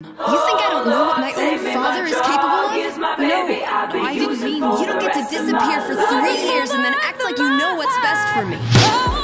You think I don't know what my own father is capable of? No, I didn't mean you don't get to disappear for three years and then act like you know what's best for me.